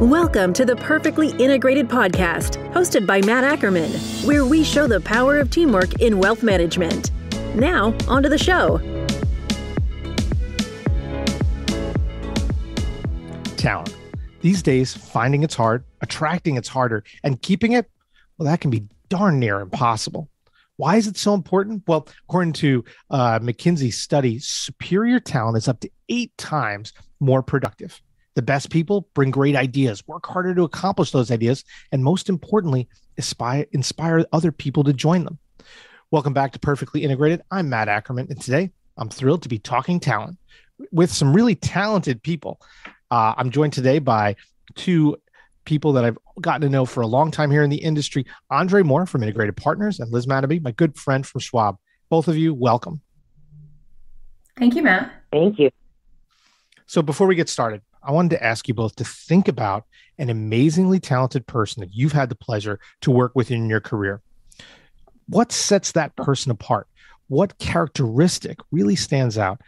Welcome to the Perfectly Integrated Podcast, hosted by Matt Ackermann, where we show the power of teamwork in wealth management. Now, on to the show. Talent. These days, finding it's hard, attracting it's harder, and keeping it, well, that can be darn near impossible. Why is it so important? Well, according to uh, McKinsey's study, superior talent is up to eight times more productive. The best people bring great ideas, work harder to accomplish those ideas, and most importantly, inspire, inspire other people to join them. Welcome back to Perfectly Integrated. I'm Matt Ackermann, and today I'm thrilled to be talking talent with some really talented people. Uh, I'm joined today by two people that I've gotten to know for a long time here in the industry Andree Mohr from Integrated Partners and Liz Manibay, my good friend from Schwab. Both of you, welcome. Thank you, Matt. Thank you. So, before we get started, I wanted to ask you both to think about an amazingly talented person that you've had the pleasure to work with in your career. What sets that person apart? What characteristic really stands out?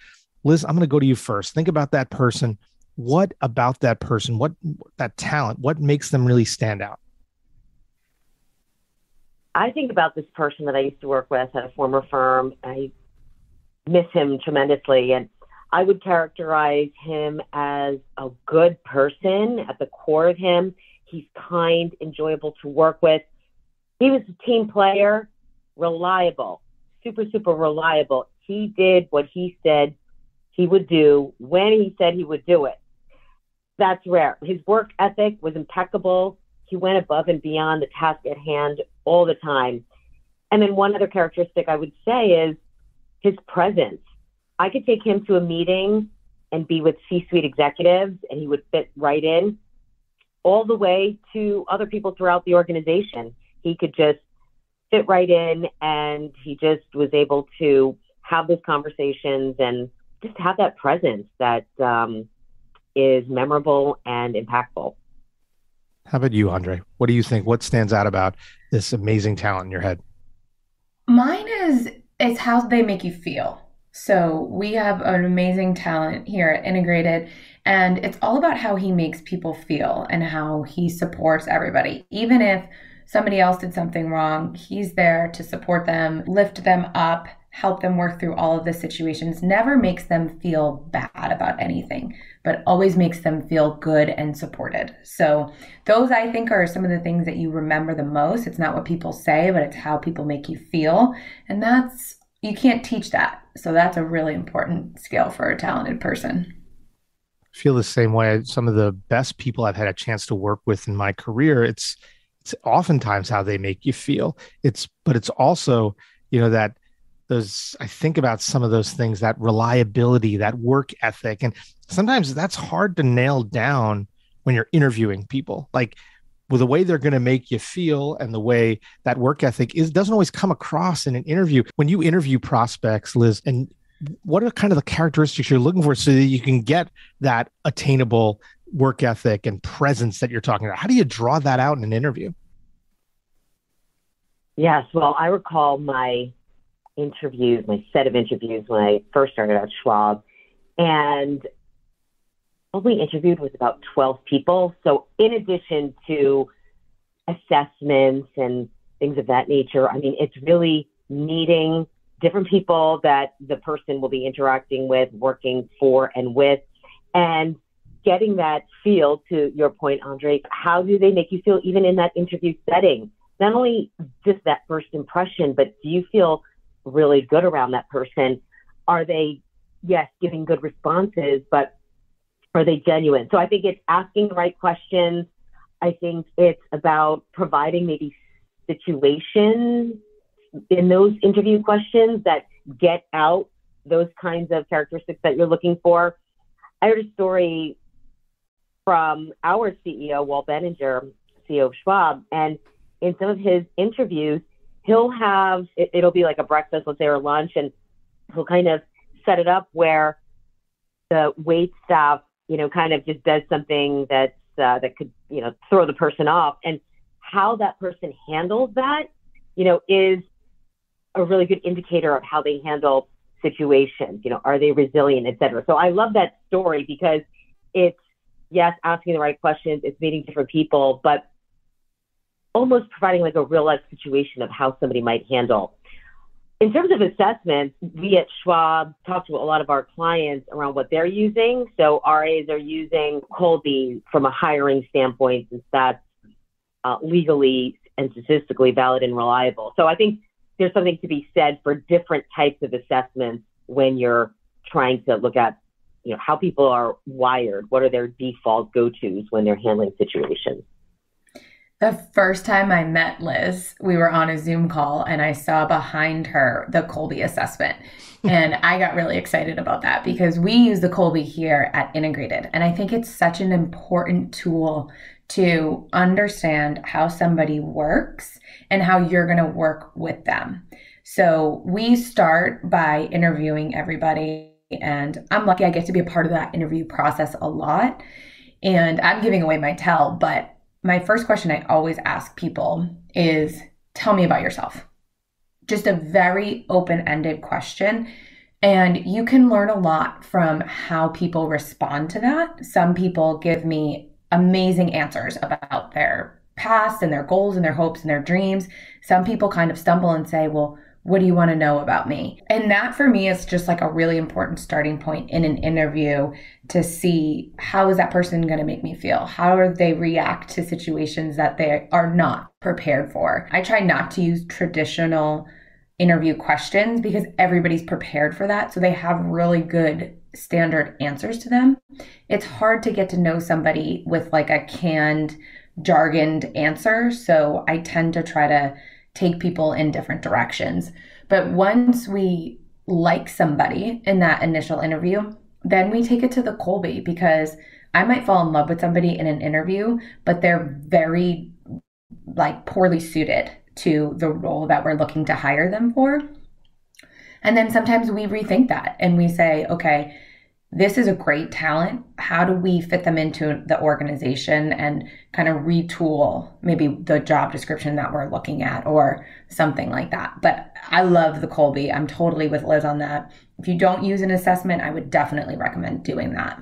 Liz, I'm going to go to you first. Think about that person what about that person what that talent what makes them really stand out i think about this person that i used to work with at a former firm i miss him tremendously and i would characterize him as a good person at the core of him he's kind enjoyable to work with he was a team player reliable super super reliable he did what he said he would do when he said he would do it that's rare. His work ethic was impeccable. He went above and beyond the task at hand all the time. And then one other characteristic I would say is his presence. I could take him to a meeting and be with C suite executives, and he would fit right in, all the way to other people throughout the organization. He could just fit right in, and he just was able to have those conversations and just have that presence that um, is memorable and impactful. How about you, Andree? What do you think? What stands out about this amazing talent in your head? Mine is it's how they make you feel. So we have an amazing talent here at Integrated, and it's all about how he makes people feel and how he supports everybody. Even if somebody else did something wrong, he's there to support them, lift them up, help them work through all of the situations, never makes them feel bad about anything, but always makes them feel good and supported. So, those I think are some of the things that you remember the most. It's not what people say, but it's how people make you feel. And that's, you can't teach that. So, that's a really important skill for a talented person. I feel the same way. Some of the best people I've had a chance to work with in my career, it's, it's oftentimes how they make you feel. It's, but it's also, you know, that those i think about some of those things that reliability that work ethic and sometimes that's hard to nail down when you're interviewing people like with the way they're going to make you feel and the way that work ethic is doesn't always come across in an interview. When you interview prospects liz and what are kind of the characteristics you're looking for so that you can get that attainable work ethic and presence that you're talking about? How do you draw that out in an interview? Yes. Well i recall my interviews, my set of interviews when I first started at Schwab, and only interviewed with about 12 people. So, in addition to assessments and things of that nature, I mean, it's really meeting different people that the person will be interacting with, working for, and with, and getting that feel to your point, Andree. How do they make you feel even in that interview setting? Not only just that first impression, but do you feel really good around that person? Are they, yes, giving good responses, but are they genuine? So I think it's asking the right questions. I think it's about providing maybe situations in those interview questions that get out those kinds of characteristics that you're looking for. I heard a story from our CEO, Walt Bettinger, CEO of Schwab, and in some of his interviews, he'll have it, it'll be like a breakfast, let's say, or lunch, and he'll kind of set it up where the wait staff, you know, kind of just does something that's uh, that could, you know, throw the person off, and how that person handles that, you know, is a really good indicator of how they handle situations. You know, are they resilient, et cetera. So I love that story because it's yes, asking the right questions, it's meeting different people, but almost providing like a real life situation of how somebody might handle. In terms of assessments, we at Schwab talk to a lot of our clients around what they're using. So RAs are using Kolbe from a hiring standpoint, since that's uh, legally and statistically valid and reliable. So I think there's something to be said for different types of assessments when you're trying to look at you know how people are wired what are their default go-to's when they're handling situations the first time I met Liz, we were on a Zoom call and I saw behind her the Kolbe assessment. and I got really excited about that because we use the Kolbe here at Integrated. And I think it's such an important tool to understand how somebody works and how you're going to work with them. So we start by interviewing everybody. And I'm lucky I get to be a part of that interview process a lot. And I'm giving away my tell, but my first question I always ask people is tell me about yourself. Just a very open ended question. And you can learn a lot from how people respond to that. Some people give me amazing answers about their past and their goals and their hopes and their dreams. Some people kind of stumble and say, well, what do you want to know about me? And that for me is just like a really important starting point in an interview to see how is that person going to make me feel? How do they react to situations that they are not prepared for? I try not to use traditional interview questions because everybody's prepared for that. So they have really good standard answers to them. It's hard to get to know somebody with like a canned, jargoned answer. So I tend to try to take people in different directions. But once we like somebody in that initial interview, then we take it to the Kolbe because I might fall in love with somebody in an interview, but they're very like poorly suited to the role that we're looking to hire them for. And then sometimes we rethink that and we say, okay, this is a great talent. How do we fit them into the organization and kind of retool maybe the job description that we're looking at or something like that? But I love the Kolbe. I'm totally with Liz on that. If you don't use an assessment, I would definitely recommend doing that.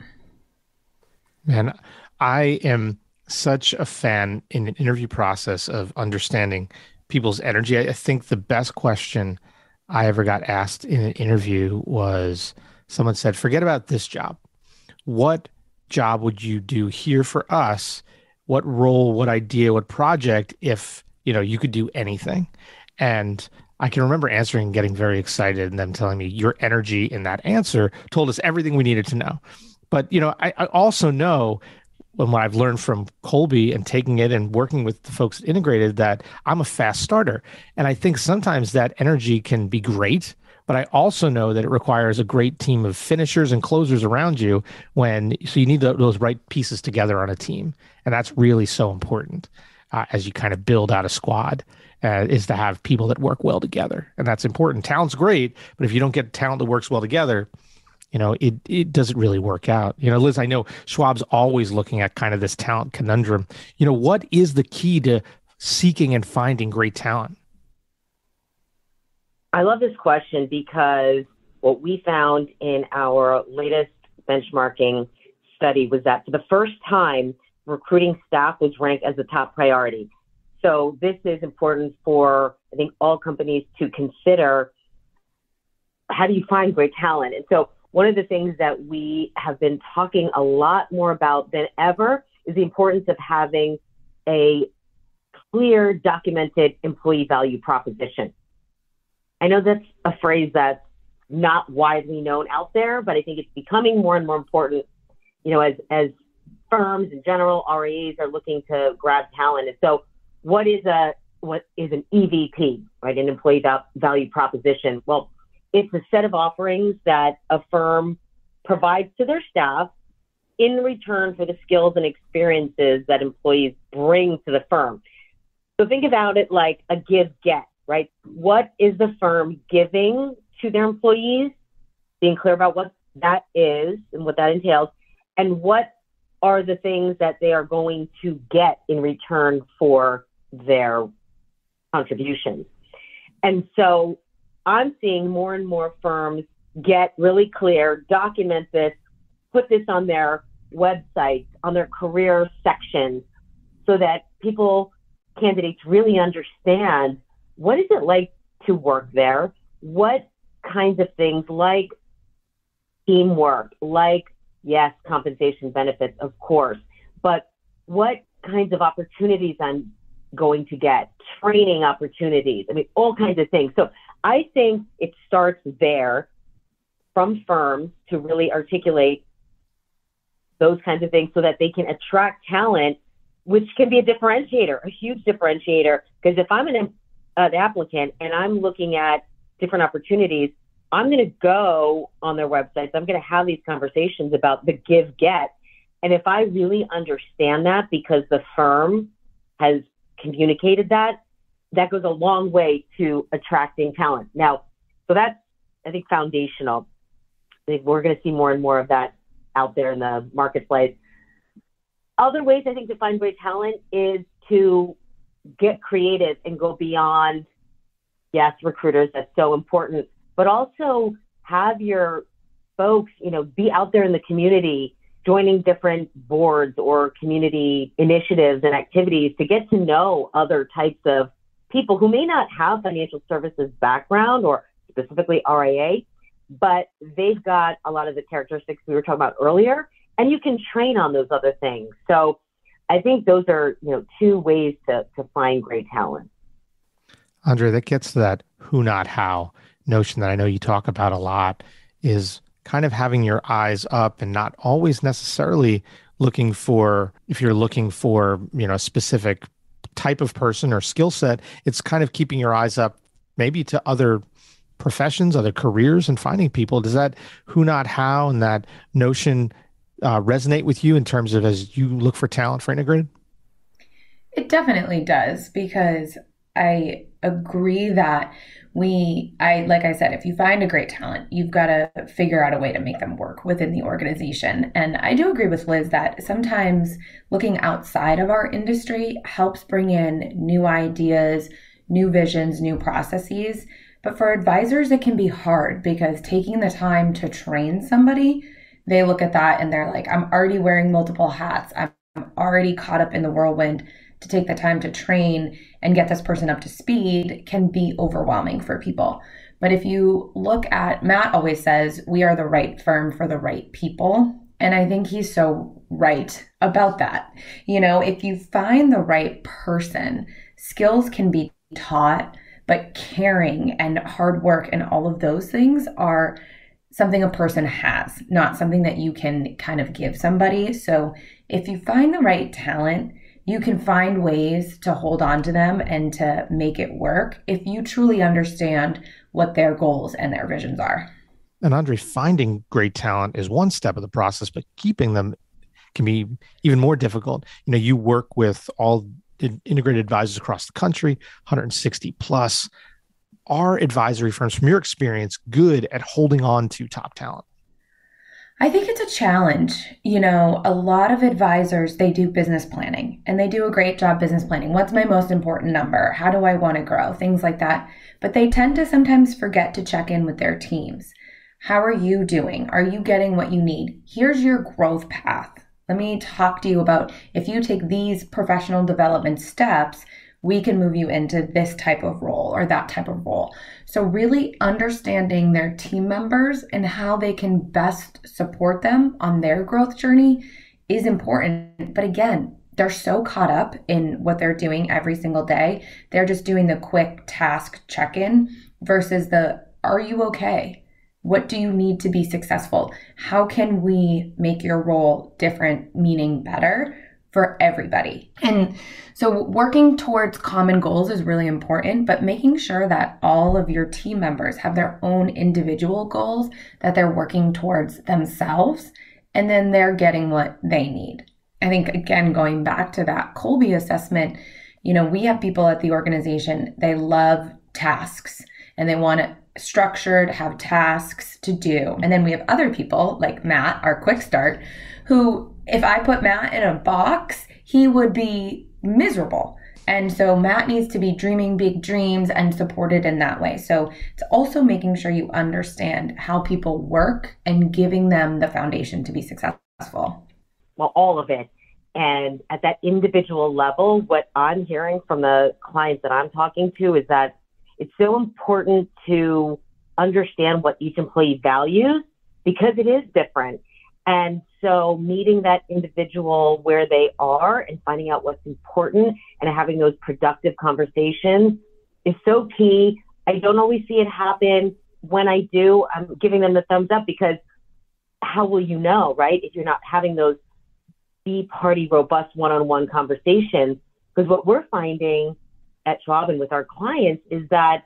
Man, I am such a fan in an interview process of understanding people's energy. I think the best question I ever got asked in an interview was, someone said, forget about this job. What job would you do here for us? What role, what idea, what project if, you know, you could do anything? And I can remember answering and getting very excited and them telling me your energy in that answer told us everything we needed to know. But, you know, I, I also know when what I've learned from Kolbe and taking it and working with the folks integrated that I'm a fast starter. And I think sometimes that energy can be great but I also know that it requires a great team of finishers and closers around you when so you need those right pieces together on a team, and that's really so important uh, as you kind of build out a squad. Uh, is to have people that work well together, and that's important. Talent's great, but if you don't get talent that works well together, you know it it doesn't really work out you know liz i know schwab's always looking at kind of this talent conundrum you know what is the key to seeking and finding great talent I love this question because what we found in our latest benchmarking study was that for the first time, recruiting staff was ranked as a top priority. So this is important for, I think, all companies to consider how do you find great talent? And so one of the things that we have been talking a lot more about than ever is the importance of having a clear, documented employee value proposition. I know that's a phrase that's not widely known out there, but I think it's becoming more and more important, you know, as, as firms in general, RAs are looking to grab talent. And so what is a, what is an EVP, right? An employee value proposition. Well, it's a set of offerings that a firm provides to their staff in return for the skills and experiences that employees bring to the firm. So think about it like a give get right? What is the firm giving to their employees? Being clear about what that is and what that entails, and what are the things that they are going to get in return for their contributions. And so I'm seeing more and more firms get really clear, document this, put this on their websites, on their career sections, so that people, candidates really understand what is it like to work there? What kinds of things like teamwork, like, yes, compensation benefits, of course, but what kinds of opportunities I'm going to get, training opportunities, I mean, all kinds of things. So I think it starts there from firms to really articulate those kinds of things so that they can attract talent, which can be a differentiator, a huge differentiator. Because if I'm an, uh, applicant and I'm looking at different opportunities, I'm going to go on their websites. I'm going to have these conversations about the give get. And if I really understand that because the firm has communicated that, that goes a long way to attracting talent. Now, so that's, I think, foundational. I think we're going to see more and more of that out there in the marketplace. Other ways I think to find great talent is to get creative and go beyond, yes, recruiters, that's so important, but also have your folks, you know, be out there in the community, joining different boards or community initiatives and activities to get to know other types of people who may not have financial services background or specifically RIA, but they've got a lot of the characteristics we were talking about earlier, and you can train on those other things. So I think those are, you know, two ways to, to find great talent. Andree, that gets to that who, not how notion that I know you talk about a lot is kind of having your eyes up and not always necessarily looking for, if you're looking for, you know, a specific type of person or skill set, it's kind of keeping your eyes up maybe to other professions, other careers, and finding people. Does that who, not how, and that notion uh, resonate with you in terms of as you look for talent for integrated? It definitely does because I agree that we i like i said if you find a great talent you've got to figure out a way to make them work within the organization and i do agree with liz that sometimes looking outside of our industry helps bring in new ideas new visions new processes but for advisors it can be hard because taking the time to train somebody they look at that and they're like i'm already wearing multiple hats i'm already caught up in the whirlwind to take the time to train and get this person up to speed can be overwhelming for people. But if you look at, Matt always says, we are the right firm for the right people. And I think he's so right about that. You know, if you find the right person, skills can be taught, but caring and hard work and all of those things are something a person has, not something that you can kind of give somebody. So if you find the right talent, you can find ways to hold on to them and to make it work if you truly understand what their goals and their visions are. And Andree, finding great talent is one step of the process, but keeping them can be even more difficult. You know, you work with all integrated advisors across the country, 160 plus. Are advisory firms, from your experience, good at holding on to top talent? I think it's a challenge. You know, a lot of advisors, they do business planning and they do a great job business planning. What's my most important number? How do I want to grow? Things like that. But they tend to sometimes forget to check in with their teams. How are you doing? Are you getting what you need? Here's your growth path. Let me talk to you about if you take these professional development steps, we can move you into this type of role or that type of role. So, really understanding their team members and how they can best support them on their growth journey is important. But again, they're so caught up in what they're doing every single day. They're just doing the quick task check in versus the are you okay? What do you need to be successful? How can we make your role different, meaning better? For everybody. And so working towards common goals is really important, but making sure that all of your team members have their own individual goals that they're working towards themselves and then they're getting what they need. I think again going back to that Kolbe assessment, you know, we have people at the organization, they love tasks and they want it structured, have tasks to do. And then we have other people like Matt, our quick start, who if I put Matt in a box, he would be miserable. And so Matt needs to be dreaming big dreams and supported in that way. So it's also making sure you understand how people work and giving them the foundation to be successful. well, all of it. And at that individual level, what I'm hearing from the clients that I'm talking to is that it's so important to understand what each employee values because it is different. And so meeting that individual where they are and finding out what's important and having those productive conversations is so key. I don't always see it happen. When I do, I'm giving them the thumbs up because how will you know, right? If you're not having those B party robust one on one conversations. Because what we're finding at Schwab and with our clients is that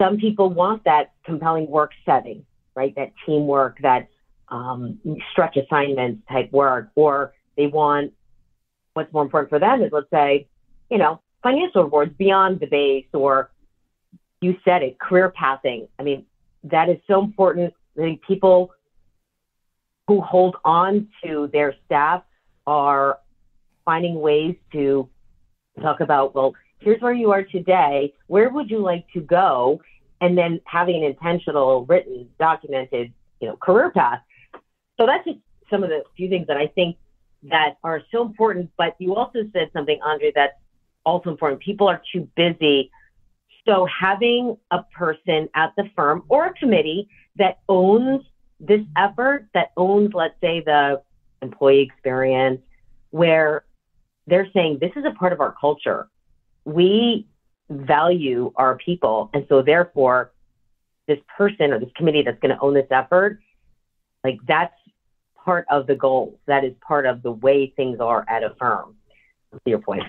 some people want that compelling work setting, right? That teamwork, that um, stretch assignments type work, or they want what's more important for them is, let's say, you know, financial rewards beyond the base, or you said it, career pathing. I mean, that is so important. I think people who hold on to their staff are finding ways to talk about, well, here's where you are today. Where would you like to go? And then having an intentional, written, documented, you know, career path. So that's just some of the few things that I think that are so important. But you also said something, Andree, that's also important. People are too busy. So having a person at the firm or a committee that owns this effort, that owns, let's say, the employee experience, where they're saying this is a part of our culture. We value our people. And so therefore, this person or this committee that's going to own this effort, like that's part of the goals. That is part of the way things are at a firm. To your point.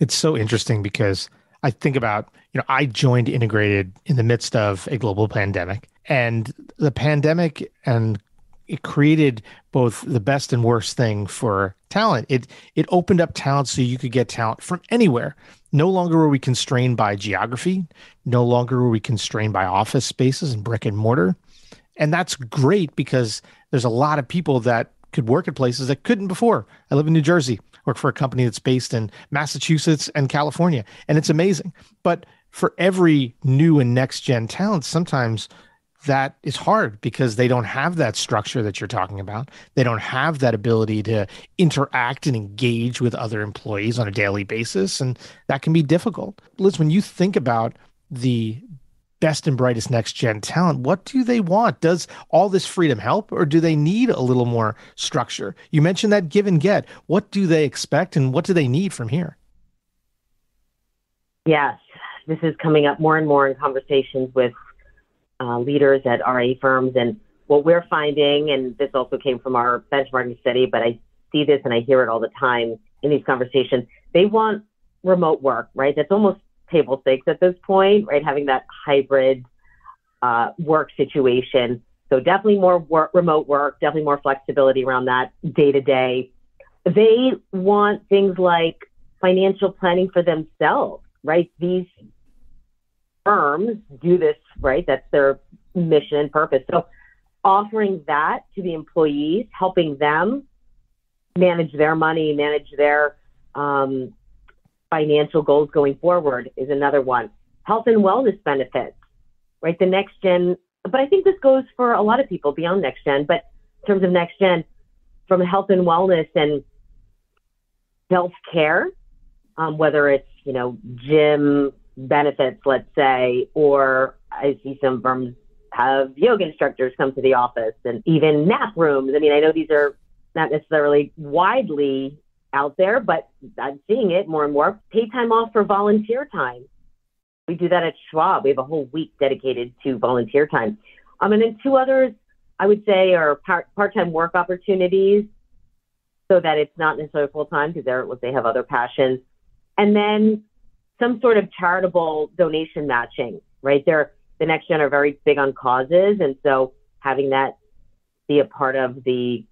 It's so interesting because I think about, you know, I joined Integrated in the midst of a global pandemic and the pandemic and it created both the best and worst thing for talent. It it opened up talent so you could get talent from anywhere. No longer were we constrained by geography. No longer were we constrained by office spaces and brick and mortar. And that's great because there's a lot of people that could work at places that couldn't before. I live in New Jersey, work for a company that's based in Massachusetts and California, and it's amazing. But for every new and next gen talent, sometimes that is hard because they don't have that structure that you're talking about. They don't have that ability to interact and engage with other employees on a daily basis. And that can be difficult. Liz, when you think about the best and brightest next gen talent, what do they want? Does all this freedom help or do they need a little more structure? You mentioned that give and get. What do they expect and what do they need from here? Yes, this is coming up more and more in conversations with uh, leaders at RA firms. And what we're finding, and this also came from our benchmarking study, but I see this and I hear it all the time in these conversations. They want remote work, right? That's almost table stakes at this point, right? Having that hybrid uh, work situation. So definitely more work, remote work, definitely more flexibility around that day to day. They want things like financial planning for themselves, right? These firms do this, right? That's their mission and purpose. So offering that to the employees, helping them manage their money, manage their um, financial goals going forward is another one. Health and wellness benefits, right? The next gen, but I think this goes for a lot of people beyond next gen, but in terms of next gen, from health and wellness and self care, um, whether it's, you know, gym, benefits, let's say, or I see some firms have yoga instructors come to the office and even nap rooms. I mean, I know these are not necessarily widely out there, but I'm seeing it more and more. Pay time off for volunteer time. We do that at Schwab. We have a whole week dedicated to volunteer time. Um, and then two others I would say are part time work opportunities so that it's not necessarily full time because they have other passions. And then some sort of charitable donation matching, right? They're, the next gen are very big on causes. And so having that be a part of the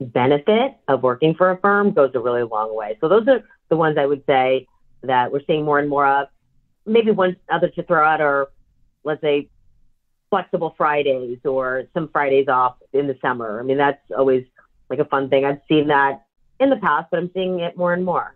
benefit of working for a firm goes a really long way. So those are the ones I would say that we're seeing more and more of. Maybe one other to throw out are, let's say, flexible Fridays or some Fridays off in the summer. I mean, that's always like a fun thing. I've seen that in the past, but I'm seeing it more and more.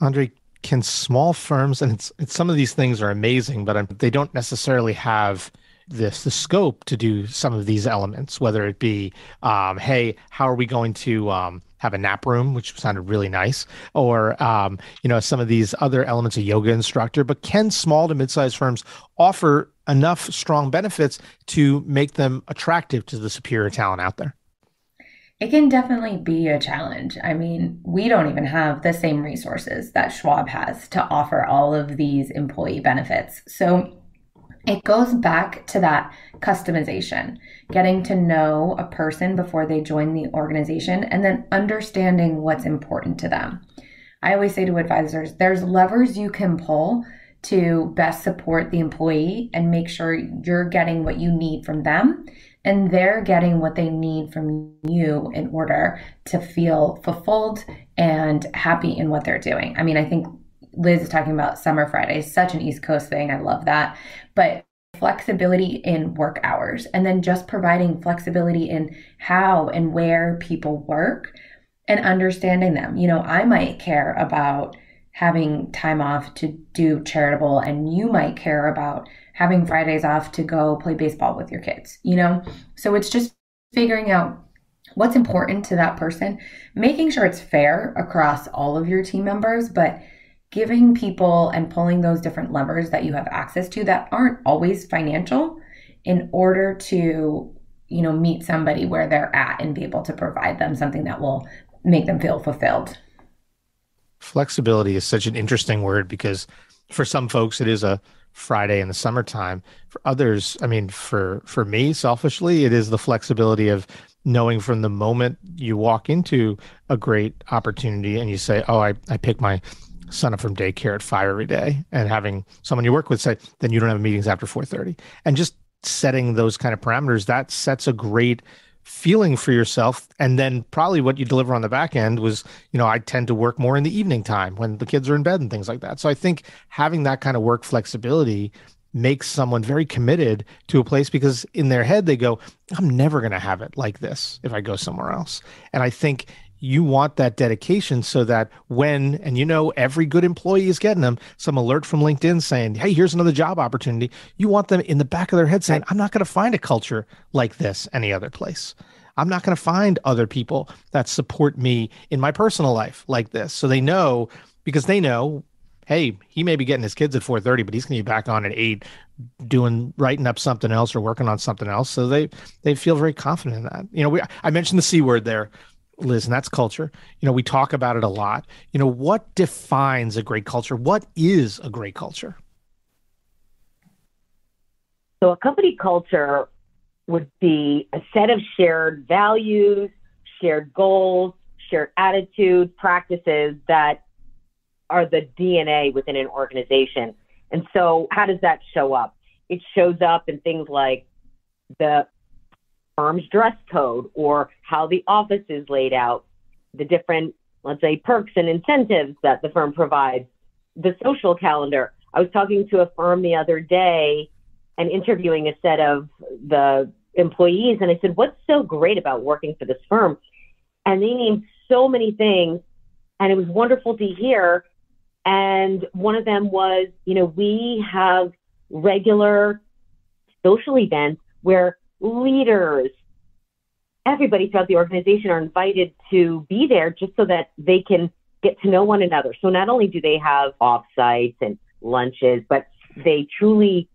Andree, can small firms and it's, it's, some of these things are amazing but they don't necessarily have this the scope to do some of these elements, whether it be, um, hey, how are we going to um, have a nap room, which sounded really nice, or um, you know some of these other elements, a yoga instructor. But can small to mid-sized firms offer enough strong benefits to make them attractive to the superior talent out there? It can definitely be a challenge. I mean, we don't even have the same resources that Schwab has to offer all of these employee benefits. So it goes back to that customization, getting to know a person before they join the organization and then understanding what's important to them. I always say to advisors, there's levers you can pull to best support the employee and make sure you're getting what you need from them and they're getting what they need from you in order to feel fulfilled and happy in what they're doing. I mean, I think Liz is talking about summer Fridays, such an East Coast thing. I love that. But flexibility in work hours and then just providing flexibility in how and where people work and understanding them. You know, I might care about having time off to do charitable and you might care about having Fridays off to go play baseball with your kids, you know? So it's just figuring out what's important to that person, making sure it's fair across all of your team members, but giving people and pulling those different levers that you have access to that aren't always financial in order to you know meet somebody where they're at and be able to provide them something that will make them feel fulfilled. Flexibility is such an interesting word because for some folks it is a friday in the summertime. For others i mean for for me selfishly it is the flexibility of knowing from the moment you walk into a great opportunity and you say oh i, I pick my son up from daycare at five every day and having someone you work with say then you don't have meetings after 4.30 and just setting those kind of parameters that sets a great feeling for yourself. And then probably what you deliver on the back end was you know i tend to work more in the evening time when the kids are in bed and things like that. So i think having that kind of work flexibility makes someone very committed to a place because in their head they go i'm never going to have it like this if i go somewhere else. And i think you want that dedication so that when and you know every good employee is getting them some alert from linkedin saying hey here's another job opportunity you want them in the back of their head saying i'm not going to find a culture like this any other place. I'm not going to find other people that support me in my personal life like this. So they know because they know hey he may be getting his kids at 4.30 but he's going to be back on at 8 doing writing up something else or working on something else. So they they feel very confident in that. You know we, i mentioned the c word there Liz, and that's culture. You know, we talk about it a lot. You know, what defines a great culture? What is a great culture? So, a company culture would be a set of shared values, shared goals, shared attitudes, practices that are the DNA within an organization. And so, how does that show up? It shows up in things like the firm's dress code or how the office is laid out, the different, let's say, perks and incentives that the firm provides, the social calendar. I was talking to a firm the other day and interviewing a set of the employees, and I said, What's so great about working for this firm? And they named so many things, and it was wonderful to hear. And one of them was, you know, we have regular social events where leaders, everybody throughout the organization are invited to be there just so that they can get to know one another. So not only do they have offsites and lunches, but they truly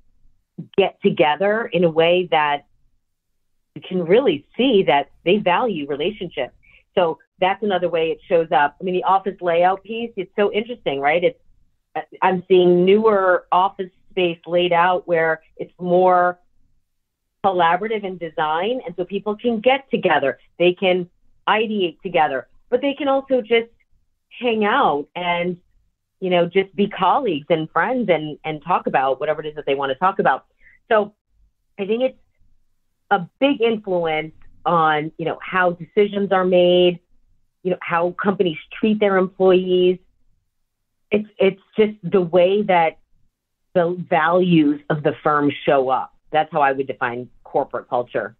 get together in a way that you can really see that they value relationships. So that's another way it shows up. I mean, the office layout piece, it's so interesting, right? It's I'm seeing newer office space laid out where it's more collaborative in design. And so people can get together, they can ideate together, but they can also just hang out and, you know, just be colleagues and friends and, and talk about whatever it is that they want to talk about. So I think it's a big influence on, you know, how decisions are made, you know, how companies treat their employees. It's, it's just the way that the values of the firm show up. That's how I would define corporate culture.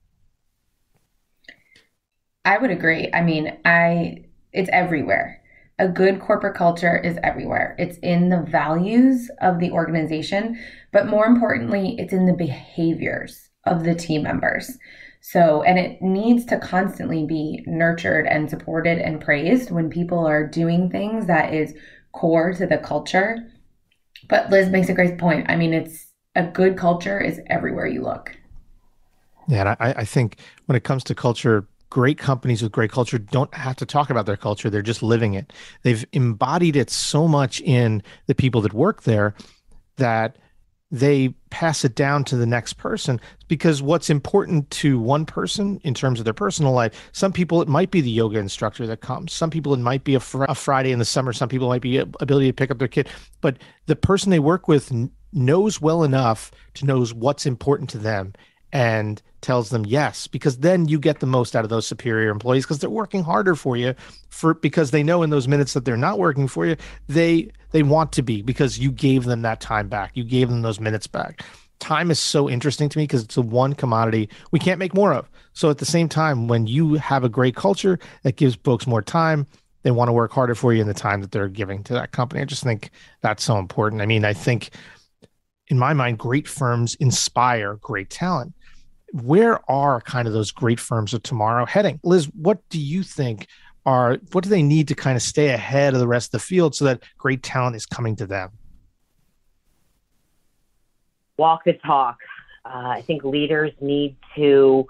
I would agree. I mean, I it's everywhere. a good corporate culture is everywhere. It's in the values of the organization, but more importantly, it's in the behaviors of the team members. So, and it needs to constantly be nurtured and supported and praised when people are doing things that is core to the culture. But Liz makes a great point. I mean, it's a good culture is everywhere you look. Yeah, and I, I think when it comes to culture, great companies with great culture don't have to talk about their culture. They're just living it. They've embodied it so much in the people that work there that they pass it down to the next person because what's important to one person in terms of their personal life some people it might be the yoga instructor that comes some people it might be a, fr- a friday in the summer some people might be ability to pick up their kid but the person they work with knows well enough to knows what's important to them and tells them yes because then you get the most out of those superior employees because they're working harder for you for because they know in those minutes that they're not working for you they they want to be because you gave them that time back. You gave them those minutes back. Time is so interesting to me because it's the one commodity we can't make more of. So at the same time when you have a great culture that gives folks more time they want to work harder for you in the time that they're giving to that company. I just think that's so important. I mean i think in my mind great firms inspire great talent where are kind of those great firms of tomorrow heading? Liz, what do you think are what do they need to kind of stay ahead of the rest of the field so that great talent is coming to them? Walk the talk. Uh, I think leaders need to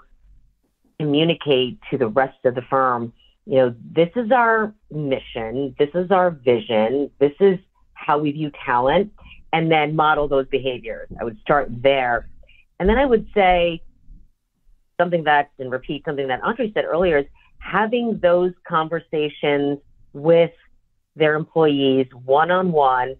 communicate to the rest of the firm. You know, this is our mission. This is our vision. This is how we view talent, and then model those behaviors. I would start there, and then I would say something that, and repeat something that Andree said earlier, is having those conversations with their employees one on one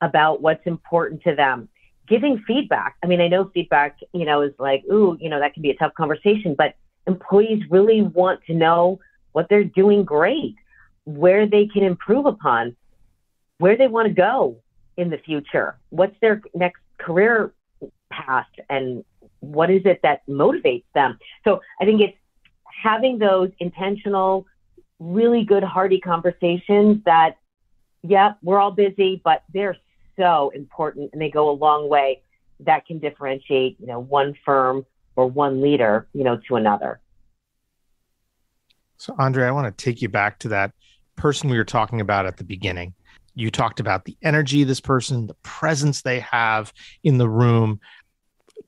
about what's important to them. Giving feedback. I mean, I know feedback, you know, is like, ooh, you know, that can be a tough conversation, but employees really want to know what they're doing great, where they can improve upon, where they want to go in the future, what's their next career path, and what is it that motivates them? So I think it's having those intentional, really good, hearty conversations that, yeah, we're all busy, but they're so important and they go a long way that can differentiate, you know, one firm or one leader, you know, to another. So, Andree, I want to take you back to that person we were talking about at the beginning. You talked about the energy of this person, the presence they have in the room,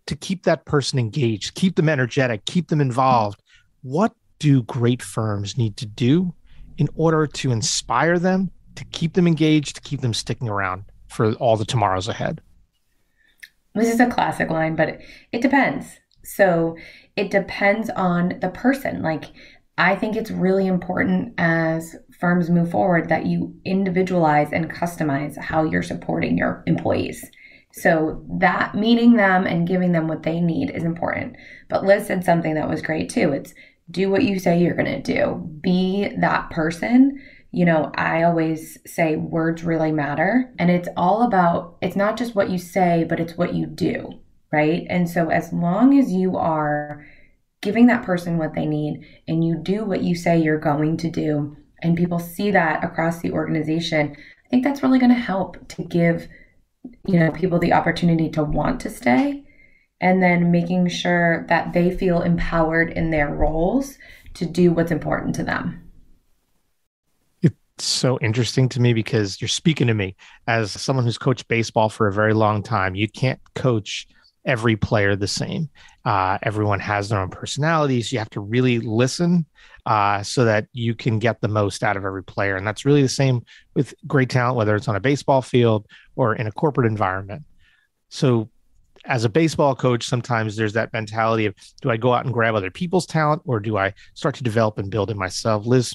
to keep that person engaged, keep them energetic, keep them involved. What do great firms need to do in order to inspire them, to keep them engaged, to keep them sticking around for all the tomorrows ahead? This is a classic line, but it, depends. So it depends on the person. Like, I think it's really important as firms move forward that you individualize and customize how you're supporting your employees. So that meeting them and giving them what they need is important. But Liz said something that was great too. It's do what you say you're going to do. Be that person. You know, I always say words really matter. And it's all about, it's not just what you say, but it's what you do. Right. And so as long as you are giving that person what they need and you do what you say you're going to do, and people see that across the organization, I think that's really going to help to give you know people the opportunity to want to stay and then making sure that they feel empowered in their roles to do what's important to them. It's so interesting to me because you're speaking to me. As someone who's coached baseball for a very long time you can't coach every player the same uh, everyone has their own personalities you have to really listen uh, so that you can get the most out of every player. And that's really the same with great talent, whether it's on a baseball field or in a corporate environment. So, as a baseball coach, sometimes there's that mentality of do I go out and grab other people's talent or do I start to develop and build it myself? Liz,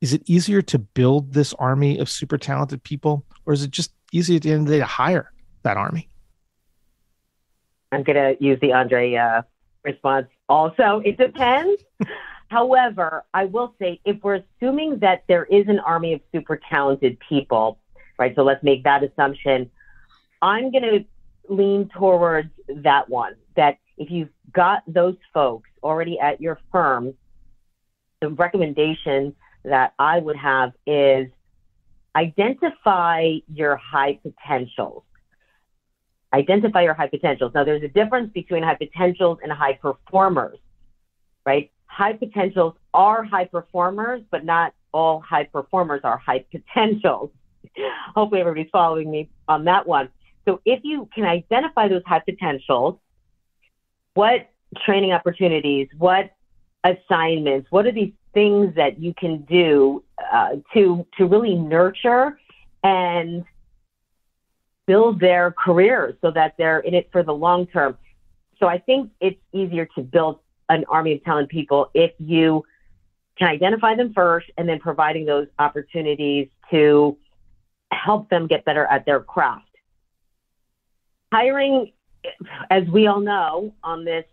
is it easier to build this army of super talented people or is it just easy at the end of the day to hire that army? I'm going to use the Andree uh, response also. It depends. However, I will say if we're assuming that there is an army of super talented people, right? So let's make that assumption. I'm going to lean towards that one that if you've got those folks already at your firm, the recommendation that I would have is identify your high potentials. Identify your high potentials. Now, there's a difference between high potentials and high performers, right? High potentials are high performers, but not all high performers are high potentials. Hopefully, everybody's following me on that one. So, if you can identify those high potentials, what training opportunities, what assignments, what are these things that you can do uh, to to really nurture and build their careers so that they're in it for the long term. So I think it's easier to build an army of talented people if you can identify them first and then providing those opportunities to help them get better at their craft. Hiring, as we all know on this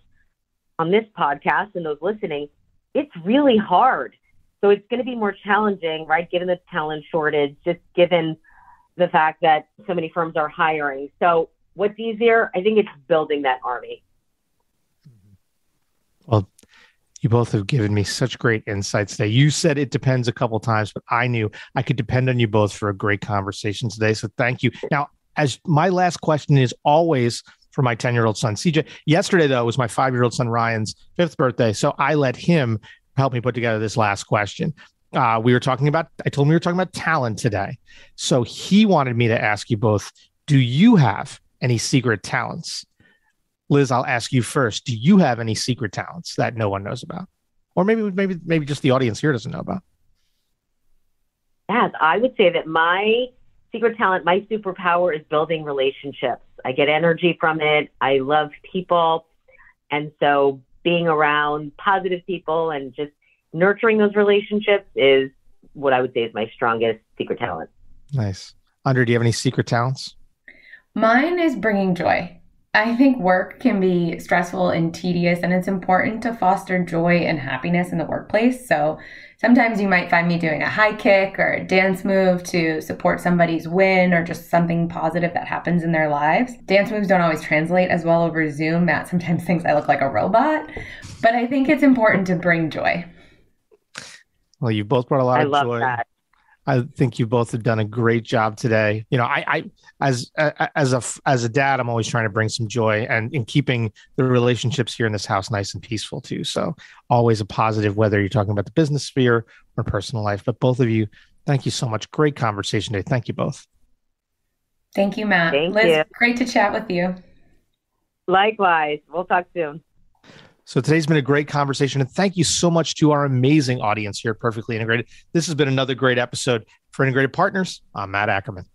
on this podcast and those listening, it's really hard. So it's going to be more challenging, right? Given the talent shortage, just given the fact that so many firms are hiring. So what's easier? I think it's building that army. Mm-hmm. Well, you both have given me such great insights today. You said it depends a couple times, but I knew I could depend on you both for a great conversation today. So thank you. Now, as my last question is always for my 10 year old son, CJ. Yesterday, though, was my five year old son, Ryan's fifth birthday. So I let him help me put together this last question. Uh, we were talking about, I told him we were talking about talent today. So he wanted me to ask you both do you have any secret talents? Liz, I'll ask you first. Do you have any secret talents that no one knows about? Or maybe, maybe, maybe just the audience here doesn't know about? Yes, I would say that my secret talent, my superpower is building relationships. I get energy from it. I love people. And so being around positive people and just nurturing those relationships is what I would say is my strongest secret talent. Nice. Andree, do you have any secret talents? Mine is bringing joy. I think work can be stressful and tedious, and it's important to foster joy and happiness in the workplace. So sometimes you might find me doing a high kick or a dance move to support somebody's win or just something positive that happens in their lives. Dance moves don't always translate as well over Zoom. Matt sometimes thinks I look like a robot, but I think it's important to bring joy. Well, you both brought a lot I of love joy. that. I think you both have done a great job today. You know, I, I as as a as a dad, I'm always trying to bring some joy and in keeping the relationships here in this house nice and peaceful too. So always a positive, whether you're talking about the business sphere or personal life. But both of you, thank you so much. Great conversation today. Thank you both. Thank you, Matt. Thank Liz, you. great to chat with you. Likewise. We'll talk soon. So today's been a great conversation. And thank you so much to our amazing audience here at Perfectly Integrated. This has been another great episode for Integrated Partners. I'm Matt Ackermann.